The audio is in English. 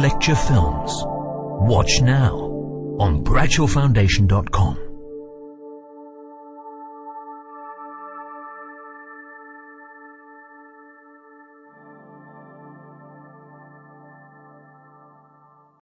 Lecture Films. Watch now on bradshawfoundation.com.